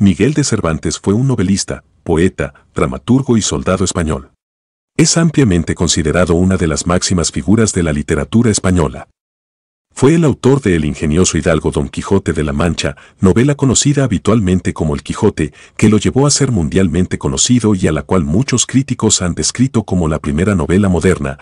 Miguel de Cervantes fue un novelista, poeta, dramaturgo y soldado español. Es ampliamente considerado una de las máximas figuras de la literatura española. Fue el autor de El ingenioso hidalgo Don Quijote de la Mancha, novela conocida habitualmente como El Quijote, que lo llevó a ser mundialmente conocido y a la cual muchos críticos han descrito como la primera novela moderna,